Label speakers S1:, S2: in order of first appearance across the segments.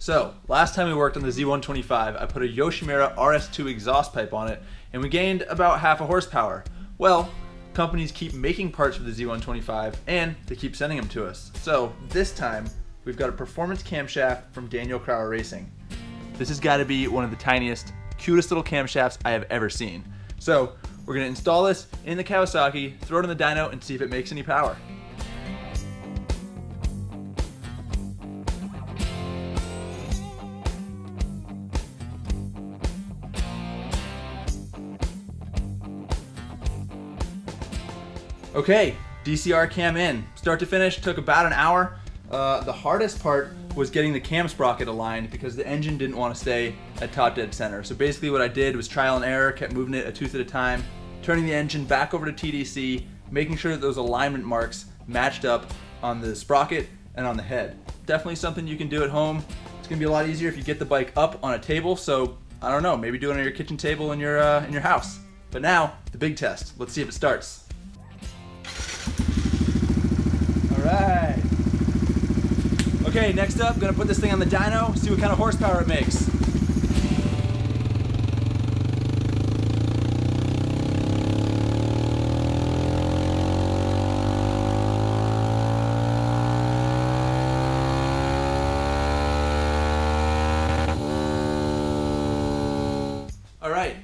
S1: So, last time we worked on the Z125, I put a Yoshimura RS2 exhaust pipe on it, and we gained about half a horsepower. Well, companies keep making parts for the Z125, and they keep sending them to us. So, this time, we've got a performance camshaft from Daniel Crower Racing. This has got to be one of the tiniest, cutest little camshafts I have ever seen. So, we're going to install this in the Kawasaki, throw it in the dyno, and see if it makes any power. Okay, DCR cam in. Start to finish took about an hour. Uh, the hardest part was getting the cam sprocket aligned because the engine didn't want to stay at top dead center. So basically what I did was trial and error, kept moving it a tooth at a time, turning the engine back over to TDC, making sure that those alignment marks matched up on the sprocket and on the head. Definitely something you can do at home. It's gonna be a lot easier if you get the bike up on a table. So I don't know, maybe do it on your kitchen table in your uh, in your house. But now the big test. Let's see if it starts. Right. Okay, next up, gonna put this thing on the dyno, see what kind of horsepower it makes. All right,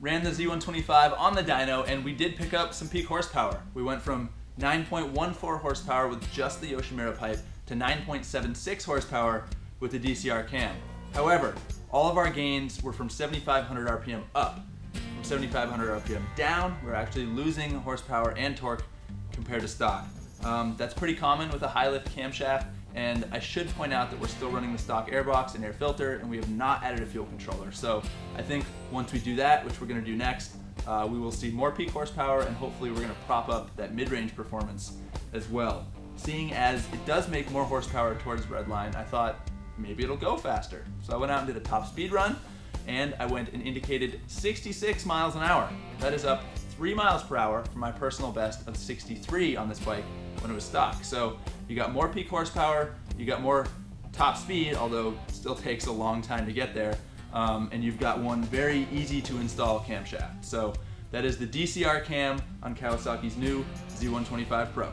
S1: ran the Z125 on the dyno and we did pick up some peak horsepower. We went from 9.14 horsepower with just the Yoshimura pipe to 9.76 horsepower with the DCR cam. However, all of our gains were from 7,500 RPM up. From 7,500 RPM down, we're actually losing horsepower and torque compared to stock. Um, that's pretty common with a high lift camshaft, and I should point out that we're still running the stock airbox and air filter, and we have not added a fuel controller. So I think once we do that, which we're gonna do next, uh, we will see more peak horsepower, and hopefully we're gonna prop up that mid-range performance as well. Seeing as it does make more horsepower towards Redline, I thought maybe it'll go faster. So I went out and did a top speed run, and I went and indicated 66 miles an hour. That is up 3 miles per hour from my personal best of 63 on this bike when it was stock. So you got more peak horsepower, you got more top speed, although still takes a long time to get there, um, and you've got one very easy to install camshaft. So that is the DCR cam on Kawasaki's new Z125 Pro.